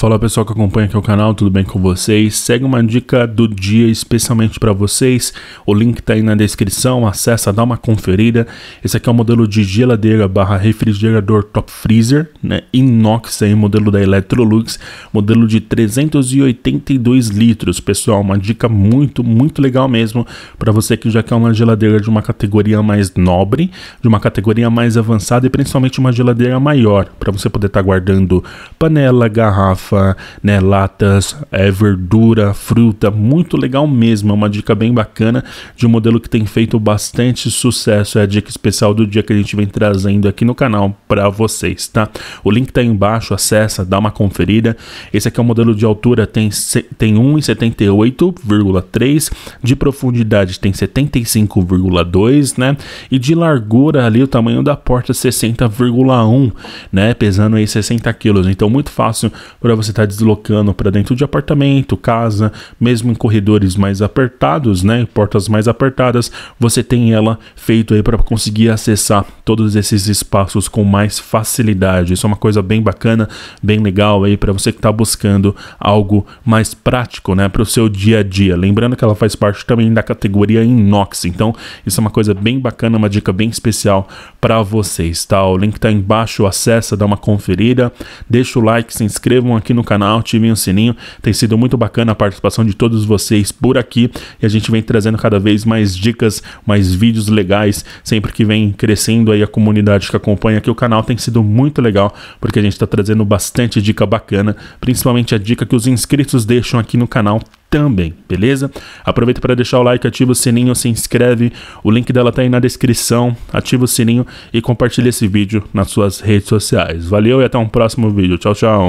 Fala pessoal que acompanha aqui o canal, tudo bem com vocês? Segue uma dica do dia especialmente para vocês. O link tá aí na descrição, acessa, dá uma conferida. Esse aqui é o modelo de geladeira barra refrigerador top freezer, né? Inox aí, modelo da Electrolux, modelo de 382 litros. Pessoal, uma dica muito, muito legal mesmo para você que já quer uma geladeira de uma categoria mais nobre, de uma categoria mais avançada e principalmente uma geladeira maior, para você poder estar tá guardando panela, garrafa né, latas, é, verdura, fruta, muito legal mesmo, é uma dica bem bacana de um modelo que tem feito bastante sucesso, é a dica especial do dia que a gente vem trazendo aqui no canal para vocês, tá? O link tá aí embaixo, acessa, dá uma conferida. Esse aqui é o modelo de altura, tem, tem 1,78,3, de profundidade tem 75,2, né? E de largura ali, o tamanho da porta 60,1, né? Pesando aí 60 quilos, então muito fácil para você estar tá deslocando para dentro de apartamento, casa, mesmo em corredores mais apertados, né, portas mais apertadas, você tem ela feito aí para conseguir acessar todos esses espaços com mais facilidade. Isso é uma coisa bem bacana, bem legal aí para você que está buscando algo mais prático, né, para o seu dia a dia. Lembrando que ela faz parte também da categoria inox, então isso é uma coisa bem bacana, uma dica bem especial para vocês, tá? O link está embaixo, acessa, dá uma conferida, deixa o like, se inscrevam aqui no canal, ativem o sininho. Tem sido muito bacana a participação de todos vocês por aqui e a gente vem trazendo cada vez mais dicas, mais vídeos legais, sempre que vem crescendo aí a comunidade que acompanha aqui o canal tem sido muito legal, porque a gente está trazendo bastante dica bacana, principalmente a dica que os inscritos deixam aqui no canal também, beleza? Aproveita para deixar o like, ativa o sininho, se inscreve, o link dela tá aí na descrição, ativa o sininho e compartilha esse vídeo nas suas redes sociais. Valeu e até um próximo vídeo. Tchau, tchau.